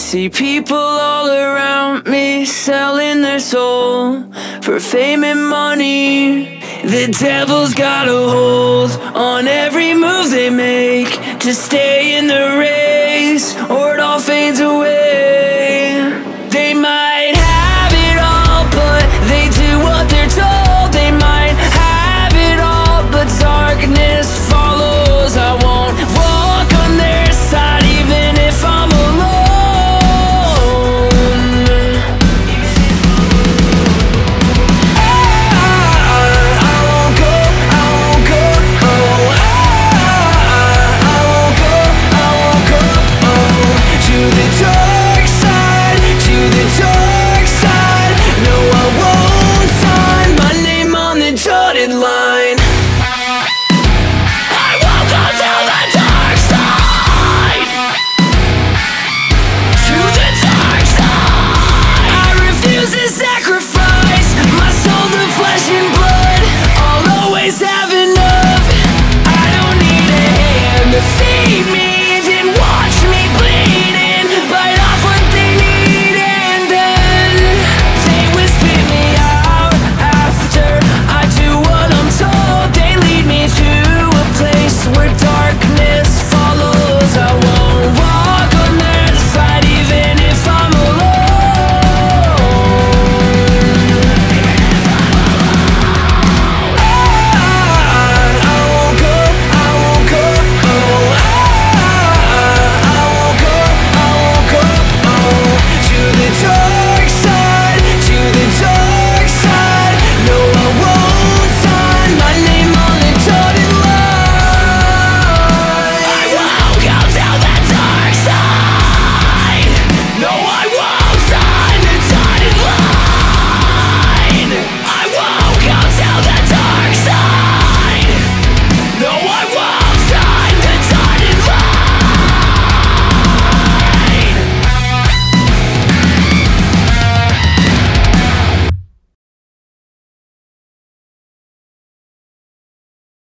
See people all around me selling their soul for fame and money. The devil's got a hold on every move they make to stay in the race, or.